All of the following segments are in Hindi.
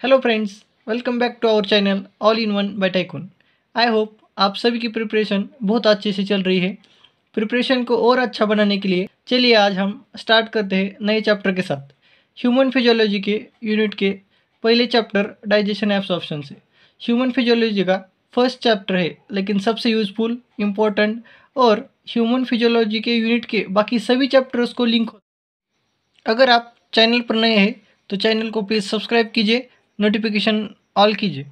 Hello friends welcome back to our channel all in one by tycoon I hope आप सभी की प्रिपरेशन बहुत अच्छे से चल रही है। प्रिपरेशन को और अच्छा बनाने के लिए चलिए आज हम स्टार्ट करते हैं नए चैप्टर के साथ। ह्यूमन फिजियोलॉजी के यूनिट के पहले चैप्टर डाइजेशन एप्स ऑप्शन से। ह्यूमन फिजियोलॉजी का फ़र्स्ट चैप्टर है, लेकिन सबसे यूजफुल इम्पोर्टेंट और ह्यूमन फिजियोलॉजी के यूनिट के बाकी सभी चैप्टर्स को लिंक अगर आप चैनल पर नए हैं तो चैनल को प्लीज़ सब्सक्राइब कीजिए नोटिफिकेशन ऑल कीजिए।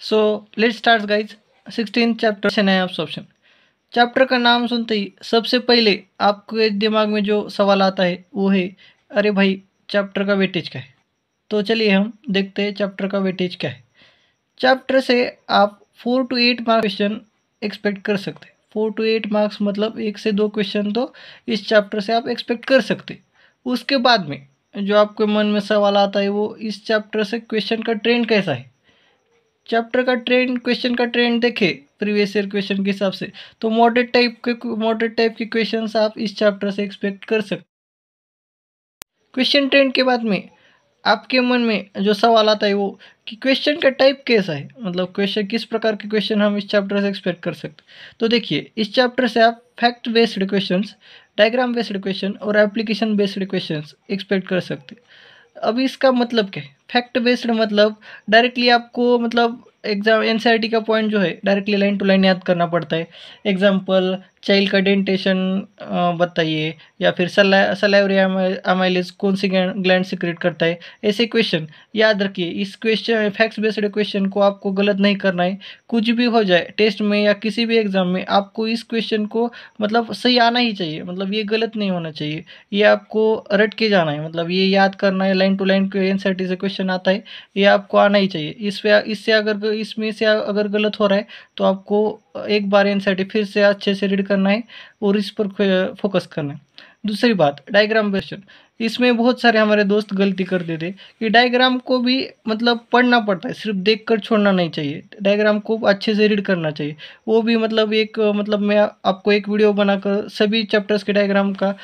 So let start guys sixteen chapter से है ऑप्शन चैप्टर का नाम सुनते ही सबसे पहले आपके दिमाग में जो सवाल आता है, वो है, अरे भाई चैप्टर का वेटेज क्या है? तो चलिए हम देखते हैं चैप्टर का वेटेज क्या है। चैप्टर से आप four to eight marks question expect कर सकते हैं। फोर टू एट मार्क्स मतलब एक से दो क्वेश्चन तो इस चैप्टर से आप एक्सपेक्ट कर सकते उसके बाद में जो आपके मन में सवाल आता है, वो इस चैप्टर से क्वेश्चन का ट्रेंड कैसा है? चैप्टर का ट्रेंड क्वेश्चन का ट्रेंड देखे प्रीवियस ईयर क्वेश्चन के हिसाब से। तो मॉडरेट टाइप के मॉडरेट टाइप के क्वेश्चन आप इस चैप्टर से एक्सपेक्ट कर सकते क्वेश्चन ट्रेंड के बाद में आपके मन में जो सवाल आता है, वो कि क्वेश्चन का टाइप कैसा है? मतलब क्वेश्चन किस प्रकार के क्वेश्चन हम इस चैप्टर से एक्सपेक्ट कर सकते तो देखिए, इस चैप्टर से आप fact based questions diagram based question और एप्लीकेशन बेस्ड क्वेश्चन एक्सपेक्ट कर सकते अब इसका मतलब क्या है? फैक्ट बेस्ड मतलब डायरेक्टली आपको मतलब एग्ज़ाम एन का पॉइंट जो है डायरेक्टली लाइन टू लाइन याद करना पड़ता है। एग्ज़ाम्पल चाइल्ड का डेंटेशन बताइए, या फिर सला सलाइवरी अमाइलेज कौन सी ग्लैंड सिक्रेट करता है? ऐसे क्वेश्चन याद रखिए, इस क्वेश्चन फैक्ट्स बेस्ड क्वेश्चन को आपको गलत नहीं करना है। कुछ भी हो जाए टेस्ट में या किसी भी एग्ज़ाम में, आपको इस क्वेश्चन को मतलब सही आना ही चाहिए। मतलब ये गलत नहीं होना चाहिए। ये आपको रट के जाना है। मतलब ये याद करना है लाइन टू लाइन एन से क्वेश्चन आता है, ये आपको आना ही चाहिए। इस इससे अगर, इसमें से अगर गलत हो रहा है तो आपको एक बार एन फिर से अच्छे से रीड करना है और इस पर फोकस करना है। दूसरी बात डायग्राम क्वेश्चन इसमें बहुत सारे हमारे दोस्त गलती कर देते कि डायग्राम को भी मतलब पढ़ना पड़ता है, सिर्फ़ देख कर छोड़ना नहीं चाहिए। डायग्राम को अच्छे से रीड करना चाहिए। वो भी मतलब एक मतलब मैं आपको एक वीडियो बनाकर सभी चैप्टर्स के डायग्राम का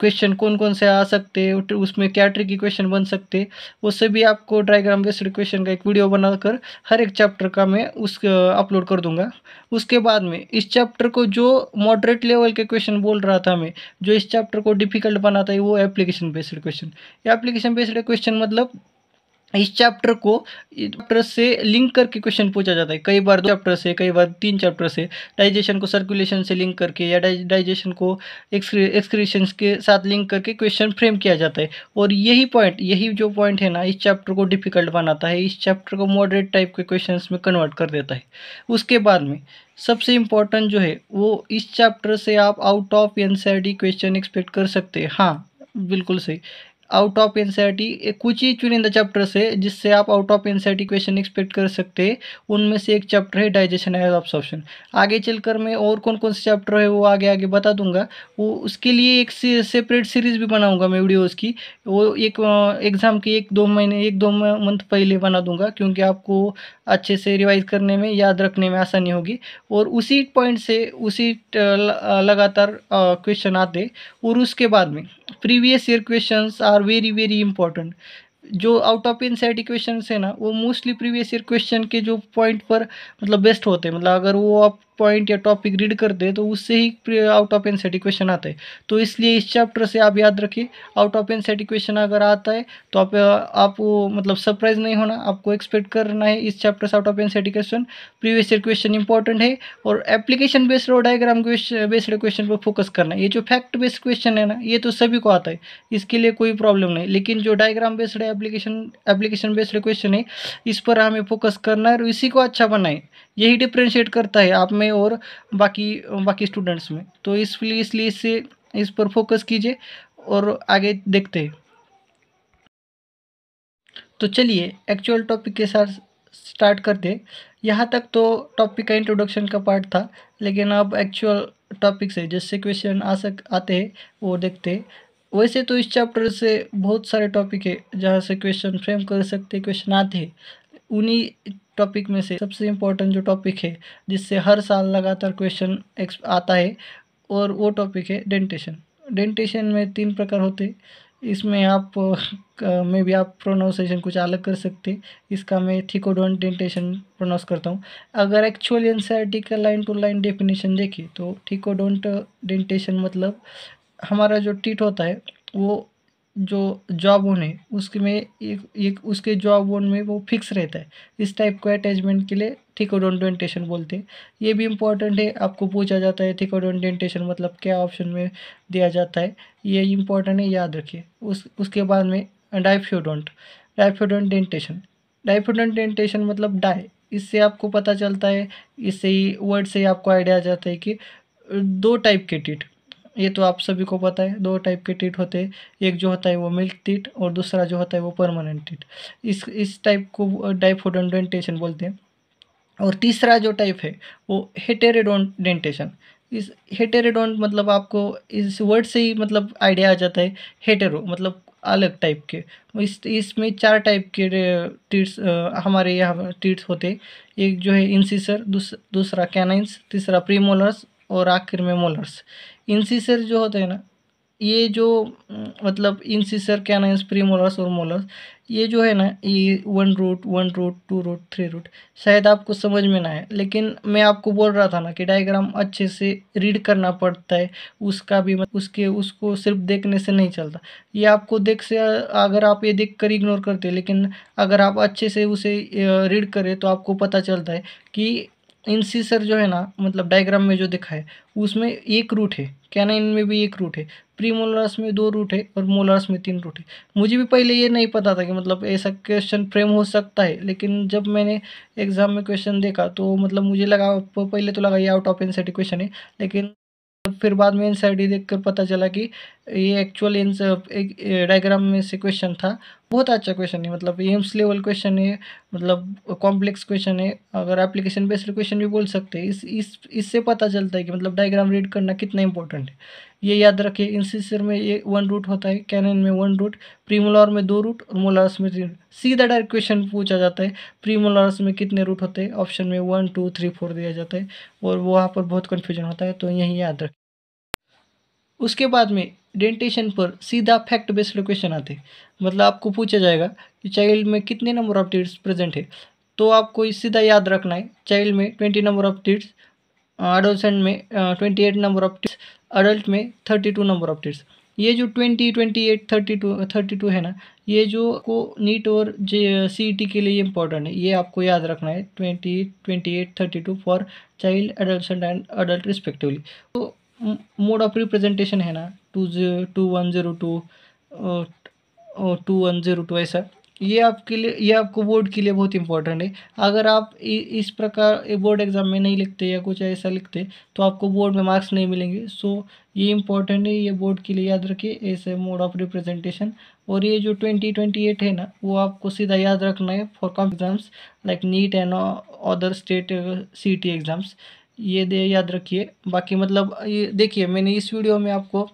क्वेश्चन कौन कौन से आ सकते हैं उसमें क्या ट्रिकी क्वेश्चन बन सकते वो सभी आपको डायग्राम बेस्ड क्वेश्चन का एक वीडियो बनाकर हर एक चैप्टर का मैं उस अपलोड कर दूँगा। उसके बाद में इस चैप्टर को जो मॉडरेट लेवल के क्वेश्चन बोल रहा था मैं, जो इस चैप्टर को डिफ़िकल्ट बनाता है, वो application based question application based question मतलब इस चैप्टर को चैप्टर से लिंक करके क्वेश्चन पूछा जाता है। कई बार दो चैप्टर से, कई बार तीन चैप्टर से। डाइजेशन को सर्कुलेशन से लिंक करके या डाइजेशन को एक्सक्रीशन के साथ लिंक करके क्वेश्चन फ्रेम किया जाता है। और यही पॉइंट यही जो पॉइंट है ना, इस चैप्टर को डिफ़िकल्ट बनाता है। इस चैप्टर को मॉडरेट टाइप के क्वेश्चन में कन्वर्ट कर देता है। उसके बाद में सबसे इम्पोर्टेंट जो है, वो इस चैप्टर से आप out of N question expect कर सकते हैं। हाँ बिल्कुल सही। आउट ऑफ़ एन कुछ ही चुनिंदा चैप्टर से, जिससे आप out of N question expect कर सकते हैं। उनमें से एक चैप्टर है डाइजेशन एज ऑब्सॉर्प्शन आगे चलकर मैं और कौन कौन से चैप्टर है, वो आगे आगे बता दूँगा। वो उसके लिए एक सेपरेट सीरीज़ भी बनाऊँगा मैं वीडियोज़ की। वो एक एग्ज़ाम की एक दो महीने, एक दो मंथ पहले बना दूँगा, क्योंकि आपको अच्छे से रिवाइज करने में, याद रखने में आसानी होगी। और उसी पॉइंट से, उसी लगातार क्वेश्चन आते और उसके बाद में previous year questions are very very important जो out of in set equation है ना, वो मोस्टली प्रीवियस ईयर क्वेश्चन के जो पॉइंट पर मतलब बेस्ट होते हैं। मतलब अगर वो आप पॉइंट या टॉपिक रीड करते हैं तो उससे ही आउट ऑफ़ एन क्वेश्चन आता है। तो इसलिए इस चैप्टर से आप याद रखिए आउट ऑफ़ एन क्वेश्चन अगर आता है तो आप आप मतलब सरप्राइज़ नहीं होना, आपको एक्सपेक्ट करना है इस चैप्टर से out of N question previous year question important है और एप्लीकेशन बेस्ड और डायग्राम बेस्ड क्वेश्चन पर फोकस करना है। ये जो फैक्ट बेस्ड क्वेश्चन है ना, ये तो सभी को आता है, इसके लिए कोई प्रॉब्लम नहीं। लेकिन जो diagram based application application based question है, इस पर हमें फोकस करना है और इसी को अच्छा बनाए। यही डिफ्रेंशिएट करता है आप में और बाकी बाकी स्टूडेंट्स में। तो इसलिए इसलिए इससे इस पर फोकस कीजिए और आगे देखते हैं। तो चलिए एक्चुअल टॉपिक के साथ स्टार्ट करते यहाँ तक तो टॉपिक का इंट्रोडक्शन का पार्ट था, लेकिन अब एक्चुअल टॉपिक से जिससे क्वेश्चन आ सक, आते हैं, वो देखते हैं। वैसे तो इस चैप्टर से बहुत सारे टॉपिक है, जहाँ से क्वेश्चन फ्रेम कर सकते क्वेश्चन आते हैं। उन्हीं टॉपिक में से सबसे इम्पोर्टेंट जो टॉपिक है, जिससे हर साल लगातार क्वेश्चन आता है, और वो टॉपिक है डेंटेशन डेंटेशन में तीन प्रकार होते इसमें आप में भी आप प्रोनाउंसिएशन कुछ अलग कर सकते इसका मैं थिकोडोन डेंटेशन प्रोनाउंस करता हूँ। अगर एक्चुअल एन का लाइन टू लाइन डेफिनेशन देखिए तो थिकोडोंट डेंटेशन मतलब हमारा जो टीट होता है, वो जो जॉब बोन है, उसके में एक एक, उसके जॉब बोन में वो फिक्स रहता है। इस टाइप को अटैचमेंट के लिए थिकोडोंटेंटेशन बोलते हैं। ये भी इम्पोर्टेंट है, आपको पूछा जाता है थिकोडोंटेंटेशन मतलब क्या ऑप्शन में दिया जाता है। ये इम्पोर्टेंट है, याद रखिए। उस, उसके बाद में डाइफ्योडोंट डाइफ्योडोंट डेंटेशन डेंटेशन मतलब डाई इससे आपको पता चलता है, इससे ही वर्ड से ही आपको आइडिया आ जाता है कि दो टाइप के टीट ये तो आप सभी को पता है दो टाइप के टीट होते हैं। एक जो होता है वो मिल्क टीट और दूसरा जो होता है वो परमानेंट टीट इस इस टाइप को डाइफोडेंटेशन बोलते हैं। और तीसरा जो टाइप है वो हेटेरेडोन डेंटेशन इस हेटेरेडोन मतलब आपको इस वर्ड से ही मतलब आइडिया आ जाता है हेटेरो मतलब अलग टाइप के। इस इसमें चार टाइप के टीट्स हमारे यहाँ टीट्स होते एक जो है इंसिसर दूस, दूसरा कैनाइंस तीसरा प्रीमोलर्स और आखिर में मोलर्स। इंसिसर जो होते हैं ना, ये जो मतलब इंसीसर क्या ना प्रीमोलर्स और मोलर्स, ये जो है ना, ये one root one root, two root, three root, शायद आपको समझ में ना आए, लेकिन मैं आपको बोल रहा था ना कि डायग्राम अच्छे से रीड करना पड़ता है, उसका भी मतलब उसके, उसको सिर्फ़ देखने से नहीं चलता। ये आपको देख से, अगर आप ये देख कर इग्नोर करते लेकिन अगर आप अच्छे से उसे रीड करें तो आपको पता चलता है कि इंसिसर जो है ना मतलब डायग्राम में जो दिखा है, उसमें एक रूट है। क्या कैनाइन में भी एक रूट है। प्री मोलरस में दो रूट है और मोलरस में तीन रूट है। मुझे भी पहले ये नहीं पता था कि मतलब ऐसा क्वेश्चन फ्रेम हो सकता है, लेकिन जब मैंने एग्ज़ाम में क्वेश्चन देखा तो मतलब मुझे लगा पहले तो लगा ये आउट ऑफ़ एन क्वेश्चन है, लेकिन फिर बाद में एन देख कर पता चला कि ये एक्चुअल एक डायग्राम में से क्वेश्चन था बहुत अच्छा क्वेश्चन है मतलब एम्स लेवल क्वेश्चन है मतलब कॉम्प्लेक्स क्वेश्चन है। अगर एप्लीकेशन बेस्ड क्वेश्चन भी बोल सकते हैं, इस इस, इससे पता चलता है कि मतलब डायग्राम रीड करना कितना इंपॉर्टेंट है। ये याद रखिए इंसिसर में ये वन रूट होता है कैनन में वन रूट प्रीमोलार में दो रूट और मोलार्स में तीन सीधा डायरेक्ट क्वेश्चन पूछा जाता है प्रीमोलार्स में कितने रूट होते हैं? ऑप्शन में वन टू थ्री फोर दिया जाता है और वहाँ पर बहुत कन्फ्यूज़न होता है तो यही याद रखें उसके बाद में डेंटेशन पर सीधा फैक्ट बेस्ड क्वेश्चन आते मतलब आपको पूछा जाएगा कि चाइल्ड में कितने नंबर ऑफ़ टीट्स प्रेजेंट है। तो आपको सीधा याद रखना है, चाइल्ड में twenty number of teeth adolescent में twenty eight number of teeth adult में thirty two number of teeth ये जो twenty twenty eight, thirty two thirty two है ना, ये जो को नीट और जे सी टी के लिए इम्पोर्टेंट है, ये आपको याद रखना है, twenty twenty eight, thirty two for child adult and adult respectively तो मोड ऑफ़ रिप्रेजेंटेशन है ना two zero two one zero two two one zero two ऐसा। ये आपके लिए ये आपको बोर्ड के लिए बहुत इंपॉर्टेंट है। अगर आप इ, इस प्रकार बोर्ड एग्ज़ाम में नहीं लिखते या कुछ ऐसा लिखते तो आपको बोर्ड में मार्क्स नहीं मिलेंगे। सो ये इंपॉर्टेंट है ये बोर्ड के लिए याद रखिए ऐसे मोड ऑफ़ रिप्रेजेंटेशन। और ये जो ट्वेंटी ट्वेंटी एट है ना वो आपको सीधा याद रखना है for com exams like NEET and other state C T exams ये दे याद रखिए। बाकी मतलब ये देखिए मैंने इस वीडियो में आपको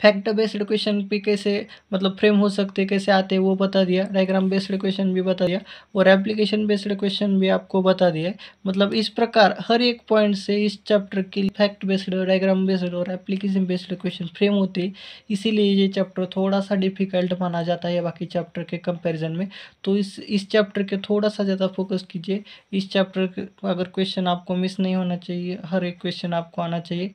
फैक्ट बेस्ड क्वेश्चन पे कैसे मतलब फ्रेम हो सकते, कैसे आते वो बता दिया डायग्राम बेस्ड क्वेश्चन भी बता दिया, और एप्लीकेशन बेस्ड क्वेश्चन भी आपको बता दिया मतलब इस प्रकार हर एक पॉइंट से इस चैप्टर के फैक्ट बेस्ड डायग्राम बेस्ड और एप्लीकेशन बेस्ड क्वेश्चन फ्रेम होते इसीलिए ये चैप्टर थोड़ा सा डिफ़िकल्ट माना जाता है बाकी चैप्टर के कंपेरिजन में। तो इस इस चैप्टर के थोड़ा सा ज़्यादा फोकस कीजिए। इस चैप्टर अगर क्वेश्चन आपको मिस नहीं होना चाहिए, हर एक क्वेश्चन आपको आना चाहिए।